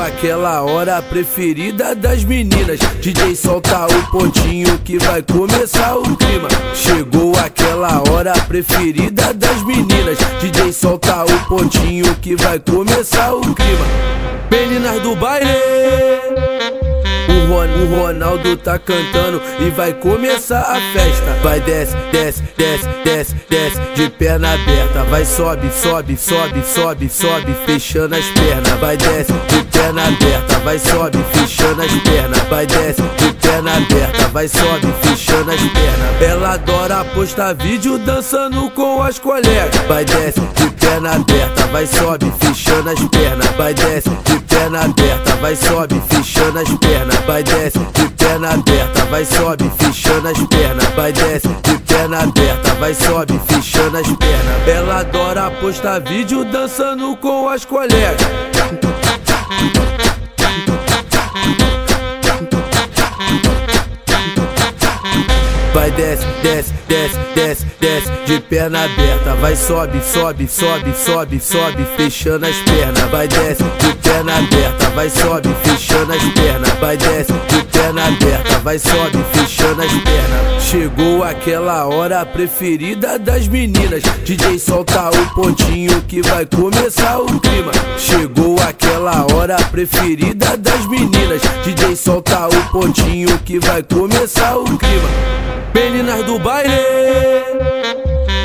aquela hora preferida das meninas. DJ solta o pontinho que vai começar o clima. Chegou aquela hora preferida das meninas. DJ solta o pontinho que vai começar o clima. Meninas do baile. O Ronaldo tá cantando e vai começar a festa. Vai desce, desce, desce, desce, desce, de perna aberta. Vai sobe, sobe, sobe, sobe, sobe, fechando as pernas. Vai desce, de perna aberta. Vai sobe, fechando as pernas. Vai desce, de perna aberta. Vai sobe, fechando as pernas. Ela adora postar vídeo dançando com as colegas. Vai desce, de perna aberta. Vai sobe, fechando as pernas. Vai desce, de perna aberta. Vai sobe, fechando as pernas. Vai desce, de perna aberta, vai sobe, fechando as pernas. Vai desce, de perna aberta, vai sobe, fechando as pernas. Ela adora postar vídeo dançando com as colegas. Desce, desce, desce, desce, desce de perna aberta. Vai sobe, sobe, sobe, sobe, sobe, fechando as pernas. Vai desce de perna aberta. Vai sobe, fechando as pernas. Vai desce de perna aberta. Vai sobe, fechando as pernas. Chegou aquela hora preferida das meninas. DJ solta o pontinho que vai começar o clima. Chegou aquela hora preferida das meninas. DJ solta o pontinho que vai começar o clima. Meninas do baile.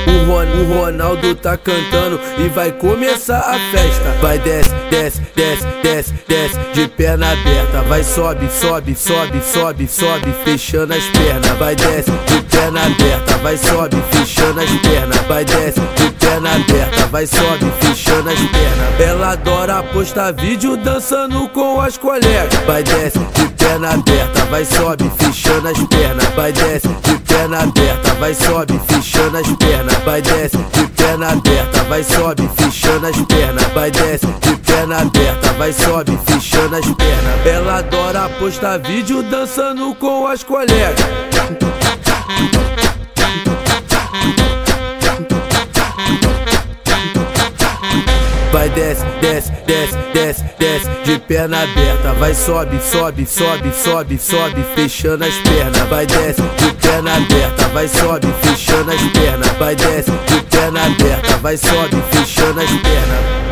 O, Ron, o Ronaldo tá cantando e vai começar a festa. Vai desce, desce, desce, desce, desce, de perna aberta. Vai sobe, sobe, sobe, sobe, sobe, fechando as pernas. Vai desce, de perna aberta. Vai sobe, fechando as pernas. Vai desce, de perna aberta. Vai sobe, fechando as pernas. Ela adora postar vídeo dançando com as colegas. Vai desce, de perna aberta. Vai sobe, fechando as pernas. Vai desce, de perna aberta. Vai sobe, fechando as pernas. Vai desce, de perna aberta. Vai sobe, fechando as pernas. Vai desce, de perna aberta. Vai sobe, fechando as pernas. Ela adora postar vídeo dançando com as colegas. Desce, desce, desce, desce, desce de perna aberta. Vai sobe, sobe, sobe, sobe, sobe, fechando as pernas. Vai desce de perna aberta. Vai sobe, fechando as pernas. Vai desce de perna aberta. Vai sobe, fechando as pernas.